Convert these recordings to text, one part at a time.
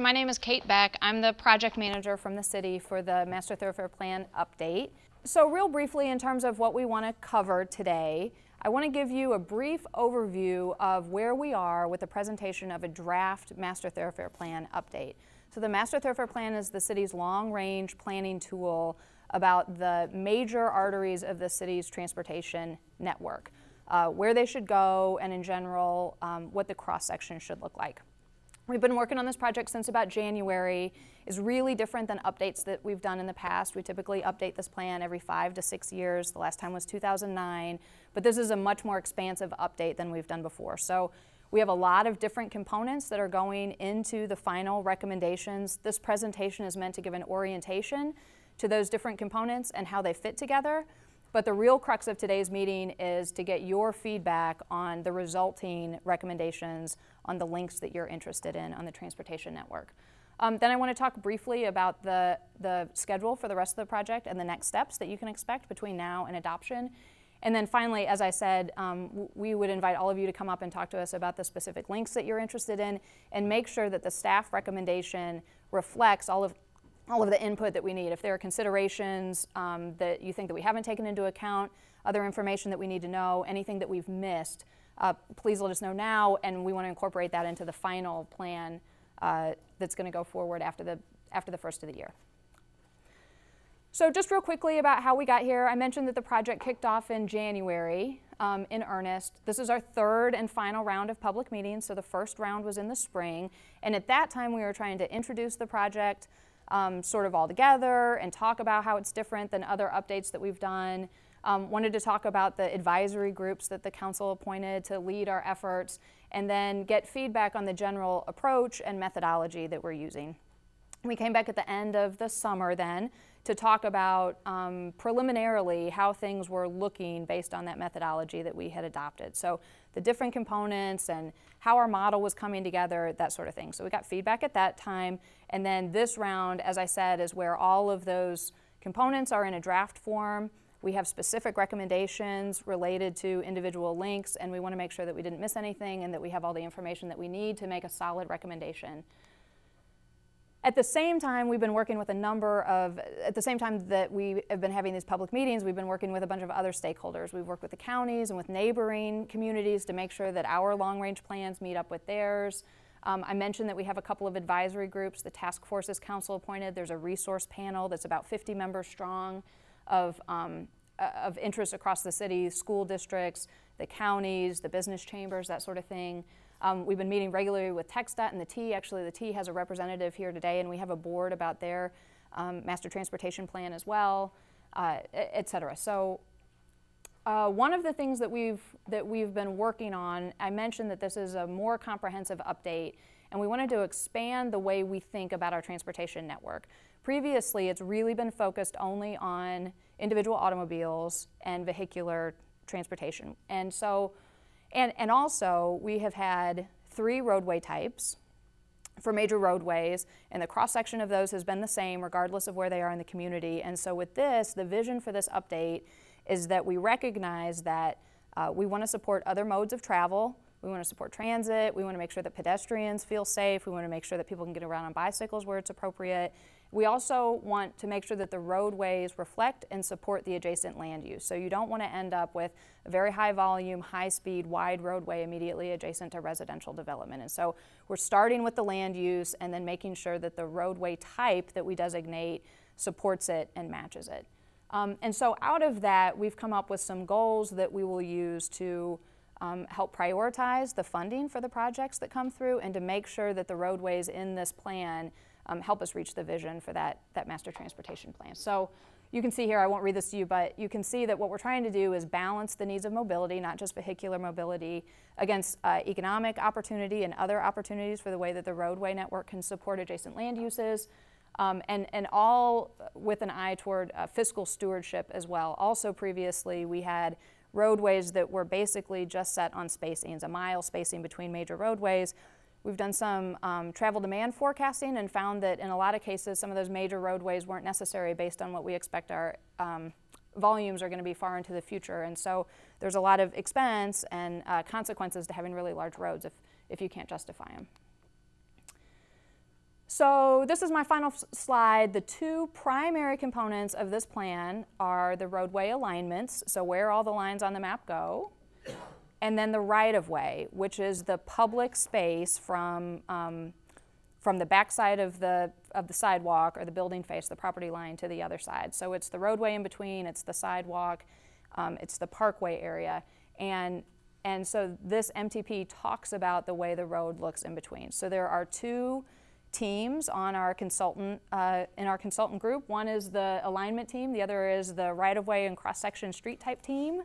My name is Kate Beck. I'm the project manager from the city for the Master Thoroughfare Plan update. So real briefly in terms of what we want to cover today, I want to give you a brief overview of where we are with the presentation of a draft Master Thoroughfare Plan update. So the Master Thoroughfare Plan is the city's long-range planning tool about the major arteries of the city's transportation network, uh, where they should go, and in general, um, what the cross-section should look like. We've been working on this project since about January. is really different than updates that we've done in the past. We typically update this plan every five to six years. The last time was 2009, but this is a much more expansive update than we've done before. So we have a lot of different components that are going into the final recommendations. This presentation is meant to give an orientation to those different components and how they fit together. But the real crux of today's meeting is to get your feedback on the resulting recommendations on the links that you're interested in on the transportation network. Um, then I want to talk briefly about the, the schedule for the rest of the project and the next steps that you can expect between now and adoption. And then finally, as I said, um, we would invite all of you to come up and talk to us about the specific links that you're interested in and make sure that the staff recommendation reflects all of all of the input that we need. If there are considerations um, that you think that we haven't taken into account, other information that we need to know, anything that we've missed, uh, please let us know now, and we want to incorporate that into the final plan uh, that's going to go forward after the, after the first of the year. So just real quickly about how we got here, I mentioned that the project kicked off in January um, in earnest. This is our third and final round of public meetings, so the first round was in the spring, and at that time we were trying to introduce the project, um, sort of all together and talk about how it's different than other updates that we've done. Um, wanted to talk about the advisory groups that the council appointed to lead our efforts and then get feedback on the general approach and methodology that we're using. We came back at the end of the summer then to talk about um, preliminarily how things were looking based on that methodology that we had adopted. So the different components and how our model was coming together, that sort of thing. So we got feedback at that time. And then this round, as I said, is where all of those components are in a draft form. We have specific recommendations related to individual links, and we want to make sure that we didn't miss anything and that we have all the information that we need to make a solid recommendation. At the same time, we've been working with a number of, at the same time that we have been having these public meetings, we've been working with a bunch of other stakeholders. We've worked with the counties and with neighboring communities to make sure that our long range plans meet up with theirs. Um, I mentioned that we have a couple of advisory groups. The task force is council appointed. There's a resource panel that's about 50 members strong of, um, uh, of interest across the city, school districts, the counties, the business chambers, that sort of thing. Um, we've been meeting regularly with TxDOT and the T. Actually, the T has a representative here today, and we have a board about their um, master transportation plan as well, uh, et cetera. So uh, one of the things that we've, that we've been working on, I mentioned that this is a more comprehensive update, and we wanted to expand the way we think about our transportation network. Previously, it's really been focused only on individual automobiles and vehicular transportation. And so and, and also, we have had three roadway types for major roadways, and the cross section of those has been the same regardless of where they are in the community. And so, with this, the vision for this update is that we recognize that uh, we want to support other modes of travel. We want to support transit. We want to make sure that pedestrians feel safe. We want to make sure that people can get around on bicycles where it's appropriate. We also want to make sure that the roadways reflect and support the adjacent land use. So you don't want to end up with a very high volume, high speed, wide roadway immediately adjacent to residential development. And so we're starting with the land use and then making sure that the roadway type that we designate supports it and matches it. Um, and so out of that, we've come up with some goals that we will use to um, help prioritize the funding for the projects that come through and to make sure that the roadways in this plan um, help us reach the vision for that, that master transportation plan. So you can see here, I won't read this to you, but you can see that what we're trying to do is balance the needs of mobility, not just vehicular mobility, against uh, economic opportunity and other opportunities for the way that the roadway network can support adjacent land uses, um, and, and all with an eye toward uh, fiscal stewardship as well. Also previously, we had roadways that were basically just set on spacings, a mile spacing between major roadways. We've done some um, travel demand forecasting and found that in a lot of cases, some of those major roadways weren't necessary based on what we expect our um, volumes are going to be far into the future. And so there's a lot of expense and uh, consequences to having really large roads if, if you can't justify them. So this is my final slide. The two primary components of this plan are the roadway alignments, so where all the lines on the map go, and then the right-of-way, which is the public space from, um, from the backside of the, of the sidewalk or the building face, the property line, to the other side. So it's the roadway in between, it's the sidewalk, um, it's the parkway area. And, and so this MTP talks about the way the road looks in between. So there are two teams on our consultant, uh, in our consultant group. One is the alignment team, the other is the right-of-way and cross-section street type team.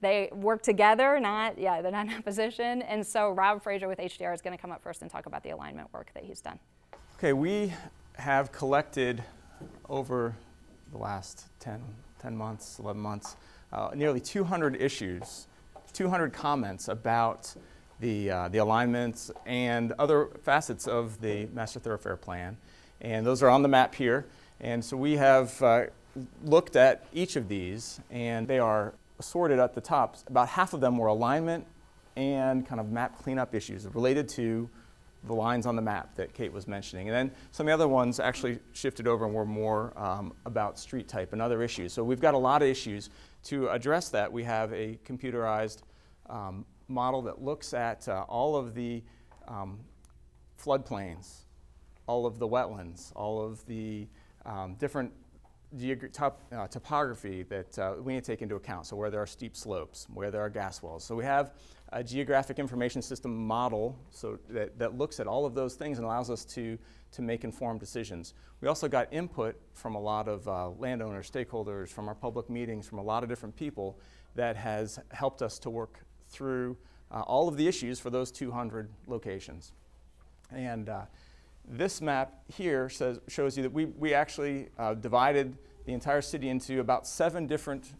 They work together, not, yeah, they're not in opposition. And so Rob Fraser with HDR is going to come up first and talk about the alignment work that he's done. Okay, we have collected over the last 10, 10 months, 11 months, uh, nearly 200 issues, 200 comments about the, uh, the alignments and other facets of the Master Thoroughfare Plan. And those are on the map here. And so we have uh, looked at each of these, and they are sorted at the top. About half of them were alignment and kind of map cleanup issues related to the lines on the map that Kate was mentioning. And then some of the other ones actually shifted over and were more um, about street type and other issues. So we've got a lot of issues. To address that, we have a computerized um, model that looks at uh, all of the um, floodplains, all of the wetlands, all of the um, different top, uh, topography that uh, we need to take into account. So where there are steep slopes, where there are gas wells. So we have a geographic information system model so that, that looks at all of those things and allows us to, to make informed decisions. We also got input from a lot of uh, landowners, stakeholders, from our public meetings, from a lot of different people that has helped us to work through uh, all of the issues for those 200 locations. And uh, this map here says, shows you that we, we actually uh, divided the entire city into about seven different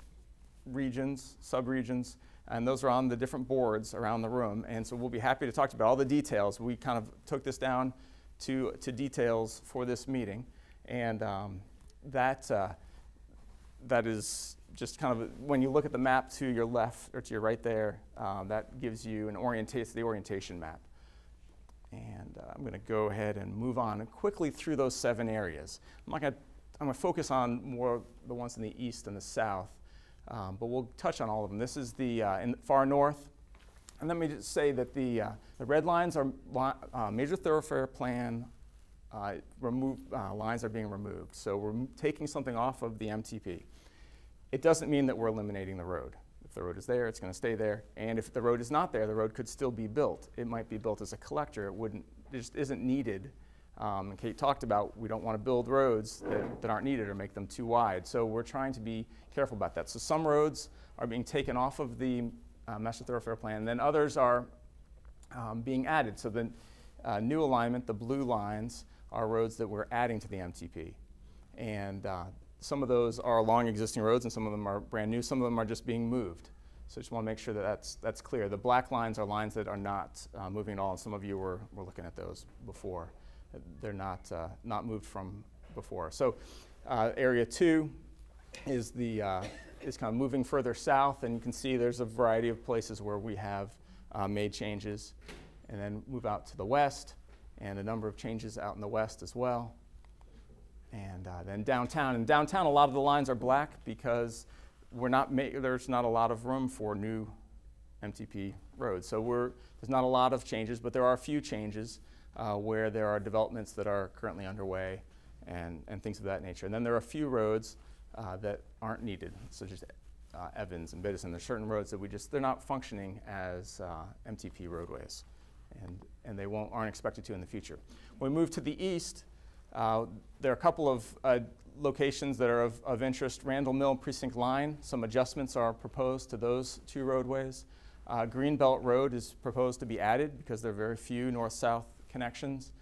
regions, subregions, and those are on the different boards around the room. And so we'll be happy to talk about all the details. We kind of took this down to, to details for this meeting, and um, that, uh, that is just kind of when you look at the map to your left or to your right there, um, that gives you an orientation, the orientation map. And uh, I'm going to go ahead and move on quickly through those seven areas. I'm going to, going to focus on more the ones in the east and the south, um, but we'll touch on all of them. This is the uh, in far north. And let me just say that the, uh, the red lines are li- uh, major thoroughfare plan uh, remove, uh, lines are being removed. So we're taking something off of the MTP. It doesn't mean that we're eliminating the road. The road is there, it's going to stay there. And if the road is not there, the road could still be built. It might be built as a collector. It wouldn't, it just isn't needed. Um, and Kate talked about we don't want to build roads that, that aren't needed or make them too wide. So we're trying to be careful about that. So some roads are being taken off of the uh, master thoroughfare plan, and then others are um, being added. So the uh, new alignment, the blue lines, are roads that we're adding to the MTP. And uh, some of those are along existing roads, and some of them are brand new. Some of them are just being moved. So I just want to make sure that that's, that's clear. The black lines are lines that are not uh, moving at all, and some of you were, were looking at those before. They're not, uh, not moved from before. So uh, area two is, the, uh, is kind of moving further south, and you can see there's a variety of places where we have uh, made changes. And then move out to the west, and a number of changes out in the west as well. And uh, then downtown, and downtown, a lot of the lines are black because we're not there's not a lot of room for new MTP roads. So we're, there's not a lot of changes, but there are a few changes uh, where there are developments that are currently underway and, and things of that nature. And then there are a few roads uh, that aren't needed, such as uh, Evans and Biddison. There's certain roads that we just, they're not functioning as uh, MTP roadways, and, and they won't, aren't expected to in the future. When we move to the east, uh, there are a couple of uh, locations that are of, of interest. Randol Mill Precinct Line, some adjustments are proposed to those two roadways. Uh, Greenbelt Road is proposed to be added because there are very few north-south connections.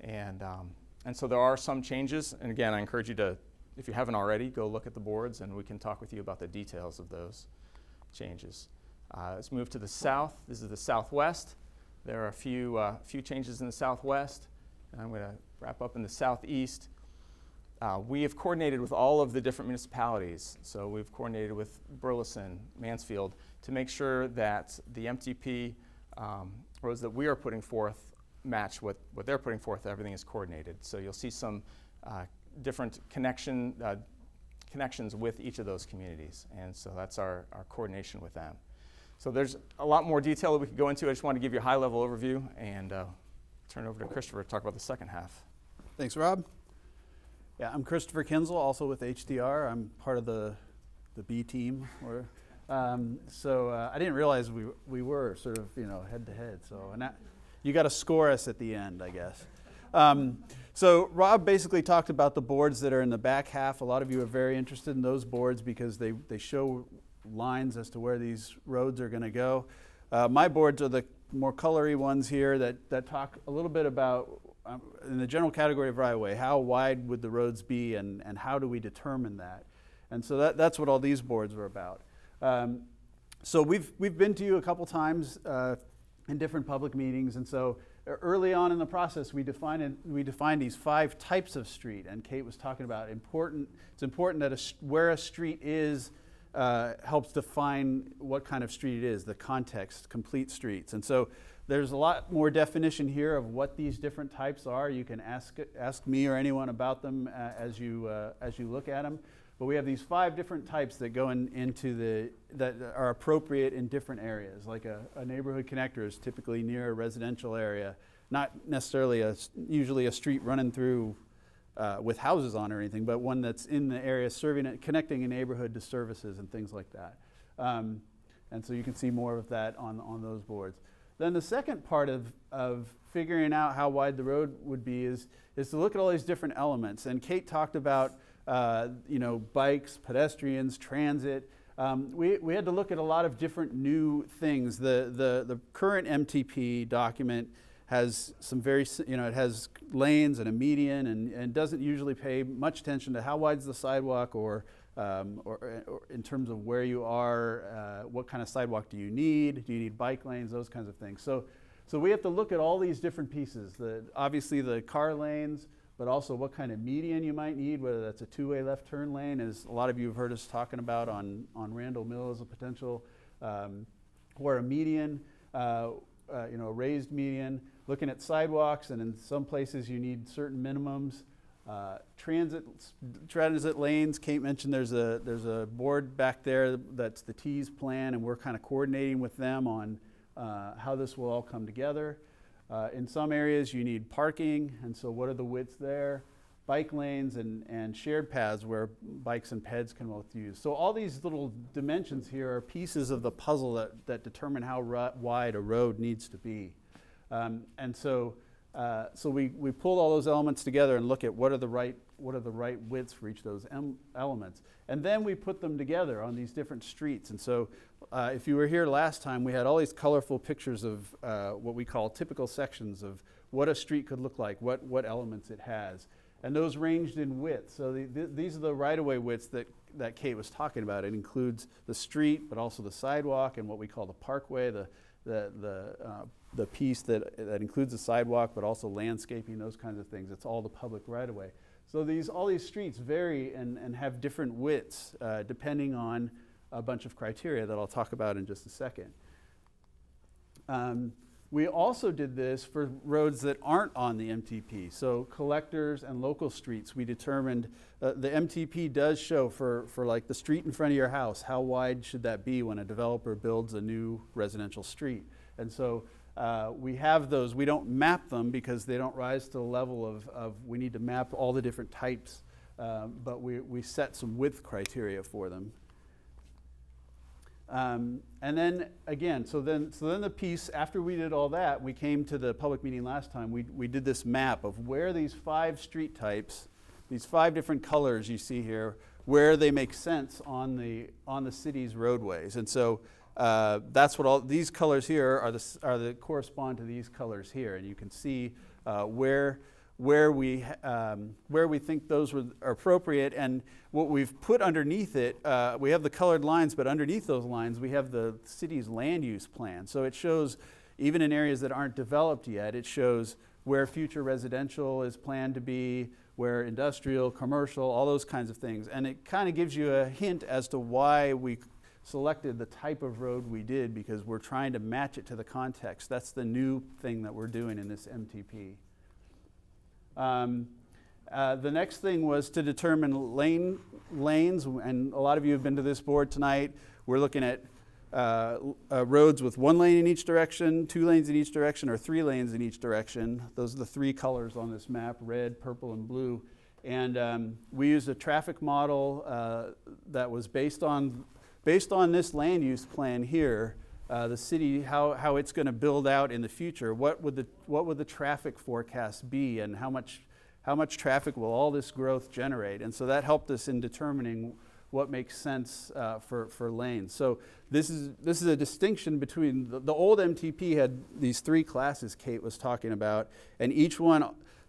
And, um, and so there are some changes. And again, I encourage you to, if you haven't already, go look at the boards and we can talk with you about the details of those changes. Uh, let's move to the south. This is the southwest. There are a few, uh, few changes in the southwest. And I'm going to wrap up in the southeast. Uh, we have coordinated with all of the different municipalities. So we've coordinated with Burleson, Mansfield, to make sure that the MTP um, roads that we are putting forth match what, what they're putting forth. Everything is coordinated. So you'll see some uh, different connection, uh, connections with each of those communities. And so that's our, our coordination with them. So there's a lot more detail that we could go into. I just want to give you a high level overview and uh, turn it over to Christopher to talk about the second half. Thanks, Rob. Yeah, I'm Christopher Kinzel, also with HDR. I'm part of the the B team. Or, um, so uh, I didn't realize we we were sort of you know head to head. So and you got to score us at the end, I guess. Um, so Rob basically talked about the boards that are in the back half. A lot of you are very interested in those boards because they they show lines as to where these roads are going to go. Uh, my boards are the more colory ones here that, that talk a little bit about, um, in the general category of right of way, how wide would the roads be and, and how do we determine that? And so that, that's what all these boards were about. Um, so we've, we've been to you a couple times uh, in different public meetings, and so early on in the process, we defined, we defined these five types of street, and Kate was talking about important, it's important that a, where a street is uh, helps define what kind of street it is, the context, complete streets. And so there's a lot more definition here of what these different types are. You can ask, ask me or anyone about them uh, as, you, uh, as you look at them. But we have these five different types that go in, into the, that are appropriate in different areas. Like a, a neighborhood connector is typically near a residential area, not necessarily a, usually a street running through uh, with houses on or anything, but one that's in the area serving it, connecting a neighborhood to services and things like that. Um, and so you can see more of that on, on those boards. Then the second part of, of figuring out how wide the road would be is, is to look at all these different elements. And Kate talked about uh, you know, bikes, pedestrians, transit. Um, we, we had to look at a lot of different new things. The, the, the current MTP document has some very, you know, it has lanes and a median and, and doesn't usually pay much attention to how wide's the sidewalk or, um, or, or, in terms of where you are, uh, what kind of sidewalk do you need? Do you need bike lanes? Those kinds of things. So, so we have to look at all these different pieces. The, obviously the car lanes, but also what kind of median you might need, whether that's a two-way left turn lane, as a lot of you have heard us talking about on, on Randol Mill as a potential, um, or a median, uh, uh, you know, a raised median looking at sidewalks, and in some places you need certain minimums. Uh, transit, transit lanes, Kate mentioned there's a, there's a board back there that's the T's plan, and we're kind of coordinating with them on uh, how this will all come together. Uh, in some areas you need parking, and so what are the widths there? Bike lanes and, and shared paths where bikes and peds can both use. So all these little dimensions here are pieces of the puzzle that, that determine how wide a road needs to be. Um, and so, uh, so we, we pulled all those elements together and look at what are the right, what are the right widths for each of those em- elements. And then we put them together on these different streets. And so uh, if you were here last time, we had all these colorful pictures of uh, what we call typical sections of what a street could look like, what, what elements it has. And those ranged in width. So the, the, these are the right-of-way widths that, that Kate was talking about. It includes the street, but also the sidewalk and what we call the parkway, the, the, the, uh, the piece that, that includes the sidewalk, but also landscaping, those kinds of things. It's all the public right of way. So these, all these streets vary and, and have different widths uh, depending on a bunch of criteria that I'll talk about in just a second. Um, we also did this for roads that aren't on the MTP. So collectors and local streets, we determined uh, the MTP does show for, for like the street in front of your house, how wide should that be when a developer builds a new residential street? And so uh, we have those. We don't map them because they don't rise to the level of, of we need to map all the different types, um, but we, we set some width criteria for them. Um, and then again, so then, so then the piece, after we did all that, we came to the public meeting last time. We, we did this map of where these five street types, these five different colors you see here, where they make sense on the, on the city's roadways. And so uh, that's what all these colors here are the, are the correspond to these colors here. And you can see uh, where where we, um, where we think those were, are appropriate. And what we've put underneath it, uh, we have the colored lines, but underneath those lines, we have the city's land use plan. So it shows, even in areas that aren't developed yet, it shows where future residential is planned to be, where industrial, commercial, all those kinds of things. And it kind of gives you a hint as to why we selected the type of road we did because we're trying to match it to the context. That's the new thing that we're doing in this MTP. Um, uh, the next thing was to determine lane lanes, and a lot of you have been to this board tonight. We're looking at uh, uh, roads with one lane in each direction, two lanes in each direction, or three lanes in each direction. Those are the three colors on this map red, purple, and blue. And um, we used a traffic model uh, that was based on, based on this land use plan here. Uh, the city, how, how it's going to build out in the future. What would the, what would the traffic forecast be, and how much, how much traffic will all this growth generate? And so that helped us in determining what makes sense uh, for, for lanes. So this is, this is a distinction between the, the old MTP had these three classes Kate was talking about, and each one,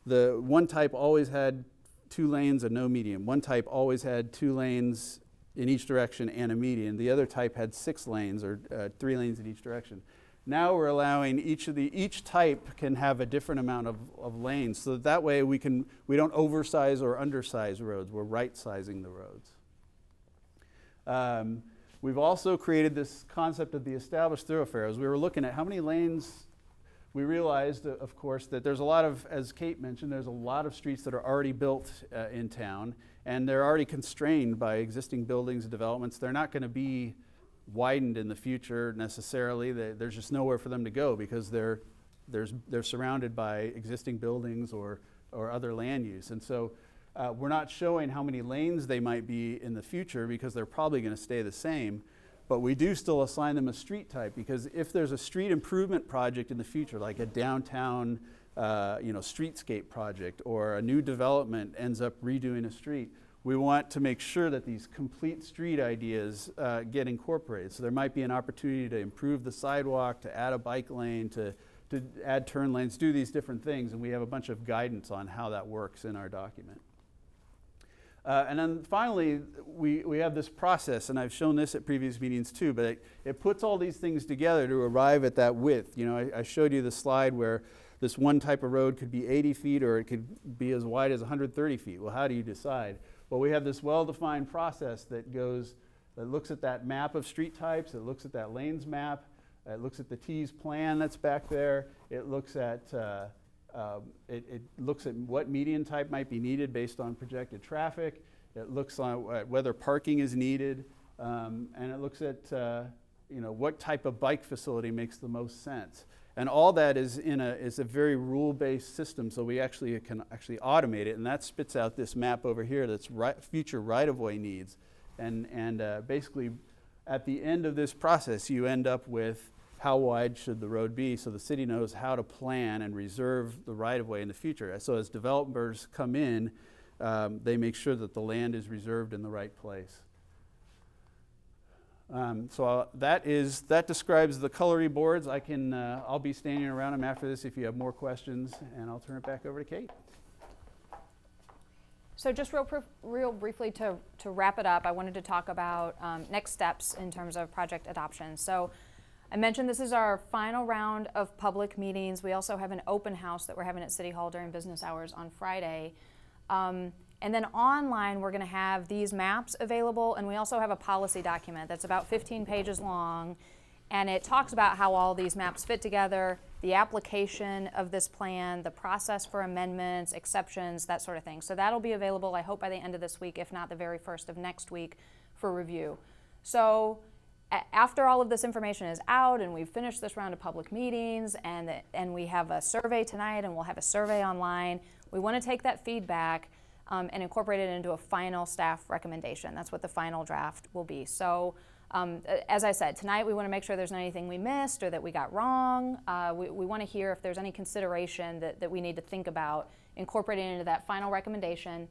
the one type always had two lanes and no median. One type always had two lanes in each direction and a median. The other type had six lanes or uh, three lanes in each direction. Now we're allowing each of the each type can have a different amount of, of lanes, so that, that way we can we don't oversize or undersize roads. We're right sizing the roads. Um, we've also created this concept of the established thoroughfares. We were looking at how many lanes we realized, uh, of course, that there's a lot of, as Kate mentioned, there's a lot of streets that are already built uh, in town, and they're already constrained by existing buildings and developments. They're not going to be widened in the future necessarily. They, there's just nowhere for them to go because they're, there's, they're surrounded by existing buildings or, or other land use. And so uh, we're not showing how many lanes they might be in the future because they're probably going to stay the same but we do still assign them a street type because if there's a street improvement project in the future, like a downtown uh, you know, streetscape project or a new development ends up redoing a street, we want to make sure that these complete street ideas uh, get incorporated. So there might be an opportunity to improve the sidewalk, to add a bike lane, to, to add turn lanes, do these different things, and we have a bunch of guidance on how that works in our document. Uh, and then finally, we, we have this process, and I've shown this at previous meetings too, but it, it puts all these things together to arrive at that width. You know, I, I, showed you the slide where this one type of road could be 80 feet or it could be as wide as 130 feet. Well, how do you decide? Well, we have this well-defined process that goes, that looks at that map of street types, it looks at that lanes map, it looks at the T's plan that's back there, it looks at uh, um, it, it, looks at what median type might be needed based on projected traffic. It looks at whether parking is needed, um, and it looks at uh, you know what type of bike facility makes the most sense. And all that is in a is a very rule-based system, so we actually can actually automate it, and that spits out this map over here that's right, future right-of-way needs, and and uh, basically at the end of this process, you end up with how wide should the road be so the city knows how to plan and reserve the right of way in the future. So as developers come in, um, they make sure that the land is reserved in the right place. Um, so uh, that is that describes the colory boards. I can uh, I'll be standing around them after this if you have more questions, and I'll turn it back over to Kate. So just real, real briefly to, to wrap it up, I wanted to talk about um, next steps in terms of project adoption. So I mentioned this is our final round of public meetings. We also have an open house that we're having at City Hall during business hours on Friday. Um, and then online, we're going to have these maps available, and we also have a policy document that's about 15 pages long, and it talks about how all these maps fit together, the application of this plan, the process for amendments, exceptions, that sort of thing. So that'll be available, I hope, by the end of this week, if not the very first of next week, for review. So after all of this information is out and we've finished this round of public meetings and, and we have a survey tonight and we'll have a survey online, we want to take that feedback um, and incorporate it into a final staff recommendation. That's what the final draft will be. So um, as I said, tonight we want to make sure there's not anything we missed or that we got wrong. Uh, we, we want to hear if there's any consideration that, that we need to think about incorporating into that final recommendation.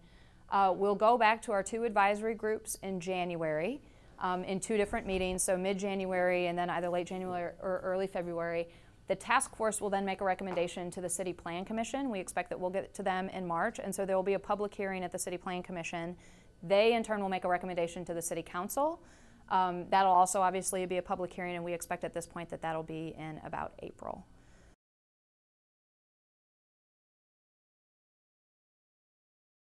Uh, we'll go back to our two advisory groups in January um, in two different meetings, so mid-January and then either late January or early February. The task force will then make a recommendation to the City Plan Commission. We expect that we'll get to them in March, and so there will be a public hearing at the City Plan Commission. They, in turn, will make a recommendation to the City Council. Um, that'll also obviously be a public hearing, and we expect at this point that that'll be in about April.